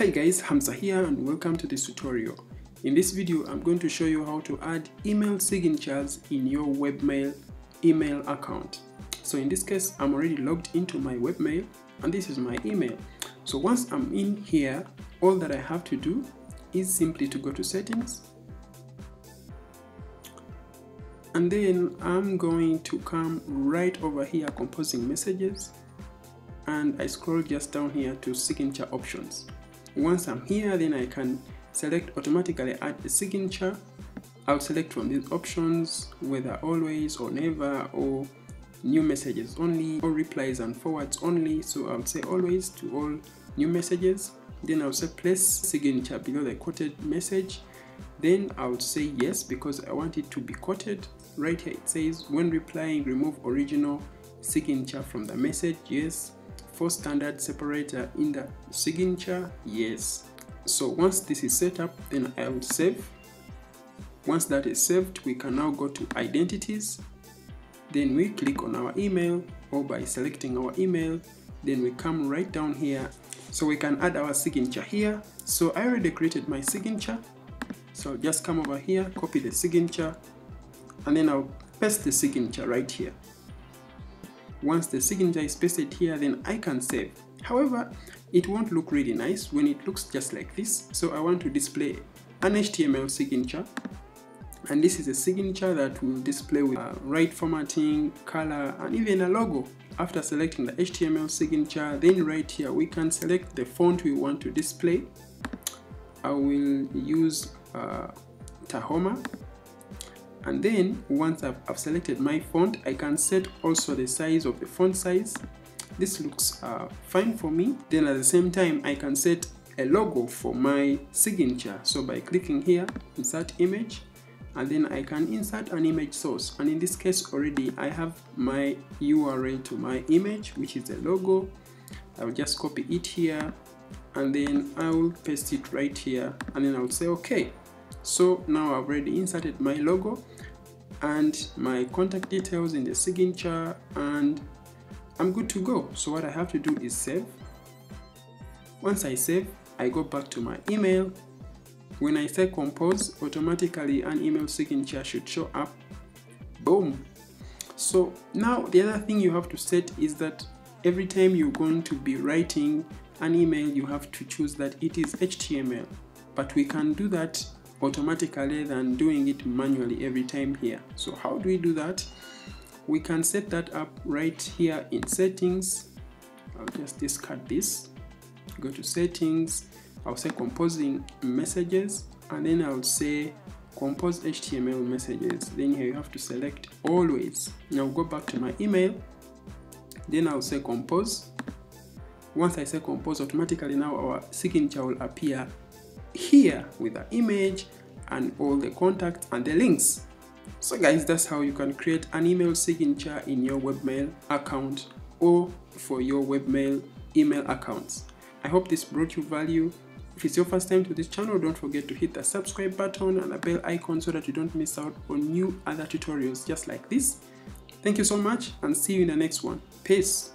Hi guys, Hamza here and welcome to this tutorial. In this video, I'm going to show you how to add email signatures in your webmail email account. So in this case, I'm already logged into my webmail and this is my email. So once I'm in here, all that I have to do is simply to go to settings and then I'm going to come right over here composing messages and I scroll just down here to signature options. Once I'm here then I can select automatically add a signature. I'll select from these options whether always or never or new messages only or replies and forwards only. So I'll say always to all new messages. Then I'll say place signature below the quoted message. Then I would say yes because I want it to be quoted. Right here it says when replying remove original signature from the message. Yes for standard separator in the signature yes. So once this is set up then I will save. Once that is saved we can now go to identities. Then we click on our email or by selecting our email. Then we come right down here. So we can add our signature here. So I already created my signature. So just come over here copy the signature and then I'll paste the signature right here once the signature is pasted here then I can save. However it won't look really nice when it looks just like this so I want to display an HTML signature. And this is a signature that will display with uh, right formatting color and even a logo. After selecting the HTML signature then right here we can select the font we want to display. I will use uh, Tahoma and then once I've, I've, selected my font I can set also the size of the font size. This looks uh, fine for me. Then at the same time I can set a logo for my signature. So by clicking here insert image and then I can insert an image source. And in this case already I have my URL to my image which is the logo. I'll just copy it here and then I will paste it right here and then I'll say okay so now I've already inserted my logo and my contact details in the signature and I'm good to go. So what I have to do is save. Once I save I go back to my email. When I say compose automatically an email signature should show up. Boom. So now the other thing you have to set is that every time you're going to be writing an email you have to choose that it is HTML but we can do that automatically than doing it manually every time here. So how do we do that? We can set that up right here in settings. I'll just discard this. Go to settings. I'll say composing messages and then I'll say compose HTML messages. Then here you have to select always. Now go back to my email. Then I'll say compose. Once I say compose automatically now our signature will appear here with the image and all the contacts and the links. So guys that's how you can create an email signature in your webmail account or for your webmail email accounts. I hope this brought you value. If it's your first time to this channel don't forget to hit the subscribe button and the bell icon so that you don't miss out on new other tutorials just like this. Thank you so much and see you in the next one. Peace